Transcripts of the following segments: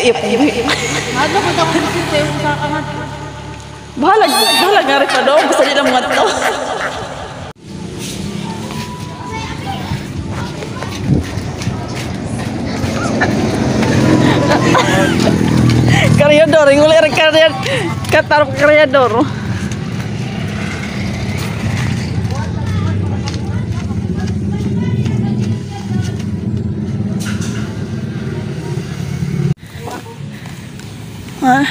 Ay, ipuwi. Ano ko daw kung sinte yung sa kanat. Bahala, bahala nga rin pa doon. Basta nila mga to. karyador, yung ulit karyador. Katarap karyador. Ah. Nga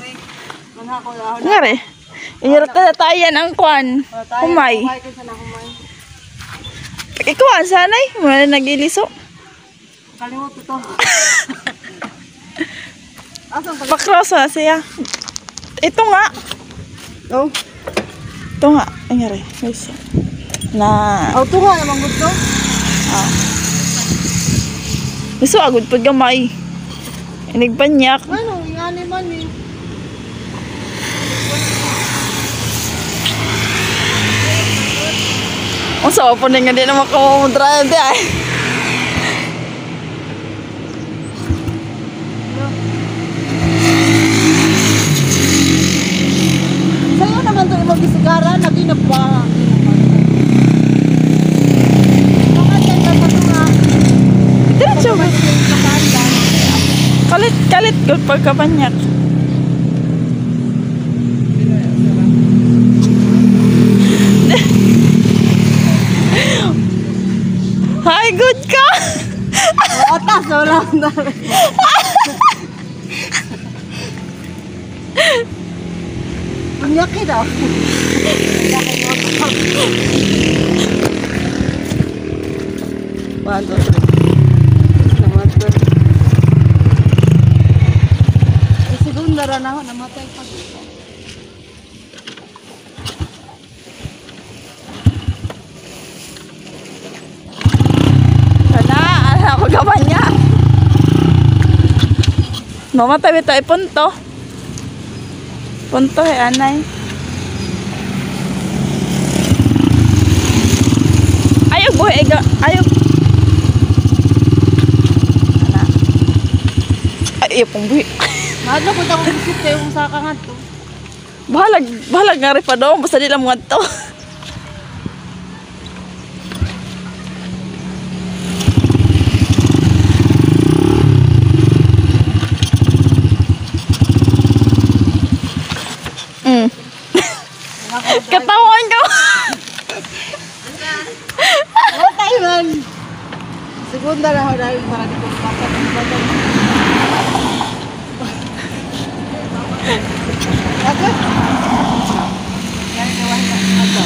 rin. Manha ko lang. Nga rin. Inyarap na tayan ang kwan. Kumay. Ikaw ang sanay. Wala nag-iliso. Kalimot ito. Pakros na siya. Ito nga. Oh. Ito nga. Ay nga rin. Guys. Na. Auto nga naman gusto. Gusto agad pag gamay. Inigpanyak. Ano, ingani man eh. Ang sa po nga di naman ko drive di negara naginap ba? Kalit-kalit gud pagkabanyak. Hi, good ka! Otas, wala akong. Ang yaki daw. One, two, three. Naman to. Eh, Segunda ra na ako, namatay pa dito. Sana, ano ako gawan niya. Mamatay ito ay punto. Punto eh, anay. Ayaw buhay, ayaw. Ayaw. Ana. Ay, iyo pong buhay. Ano ko daw kung sinte yung sa kangat to? Bahalag, bahalag nga rin pa doon. Basta nila mga to. Mm. Katawan ka. Man! Segunda ra ako dahil para di ko kapag ang batang. Ako? Yan, gawan na. Ako.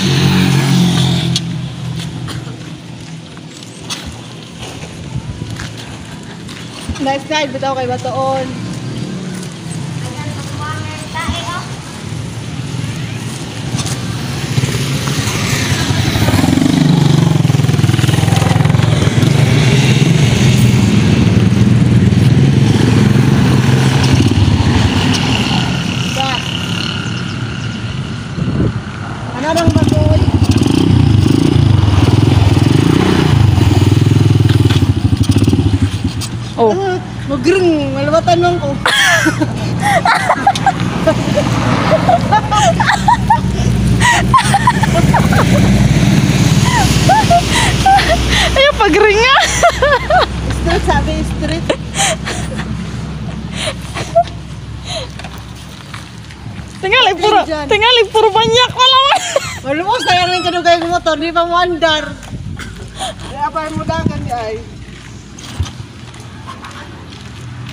Nice guide, bitaw kay Batoon. Oh. Magreng, malawatan lang ko. Ayaw pagringa. Street, sabi street. Tingali puro, Dyan. tingali puro banyak wala man. Wala mo, sayang rin kanong kayo motor, di pa mo andar. Kaya pa mo dagan di ay.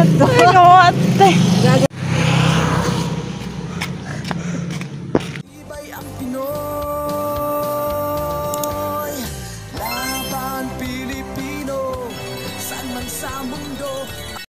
Nga to. Ay, kawate. Ibay ang Pinoy